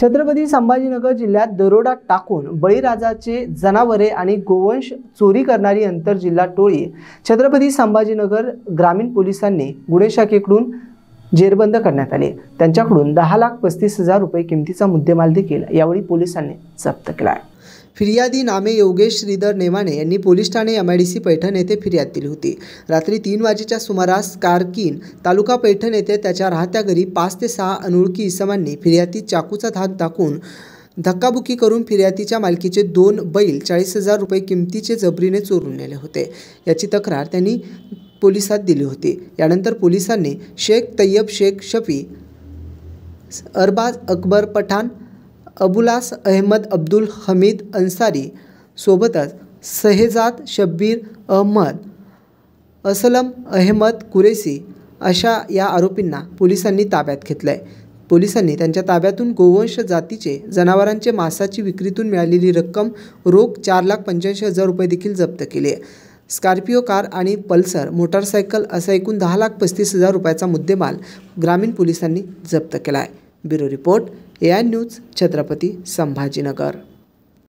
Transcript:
छत्रपती संभाजीनगर जिल्ह्यात दरोडा टाकून बळीराजाचे जनावरे आणि गोवंश चोरी करणारी आंतरजिल्हा टोळी छत्रपती संभाजीनगर ग्रामीण पोलिसांनी गुन्हे शाखेकडून जेरबंद करण्यात आले. त्यांच्याकडून दहा लाख पस्तीस हजार रुपये किमतीचा मुद्देमाल देखील यावेळी पोलिसांनी जप्त केला आहे. फिर्यादी नामे योगेश श्रीधर नेमाने यांनी police Thane M I D C Paithan येथे फिर्याद दिली होती. रात्री तीन वाजेच्या सुमारास कारकीन तालुका पैठण येथे त्याच्या राहत्या घरी पाच ते सहा अनोळखी इसमांनी फिर्यादीत चाकूचा धाक दाखवून धक्काबुक्की करून फिर्यादीच्या मालकीचे दोन बैल चाळीस हजार रुपये किमतीचे जबरीने चोरून नेले होते. याची तक्रार त्यांनी पोलिसात दिली होती. यानंतर पोलिसांनी शेख तय्यब शेख शफी अरबाज अकबर पठाण अबुलास अहमद अब्दुल हमीद अन्सारी सोबतच सहेजाद शब्बीर अहमद असलम अहमद कुरेसी अशा या आरोपींना पोलिसांनी ताब्यात घेतलं आहे पोलिसांनी त्यांच्या ताब्यातून गोवंश जातीचे जनावरांचे मांसाची विक्रीतून मिळालेली रक्कम रोख चार लाख पंच्याऐंशी हजार रुपये देखील जप्त केली आहे. स्कॉर्पिओ कार आणि पल्सर मोटारसायकल असा एकूण दहा लाख पस्तीस हजार रुपयाचा मुद्देमाल ग्रामीण पोलिसांनी जप्त केला आहे bureau report A I news Chhatrapati Sambhajinagar.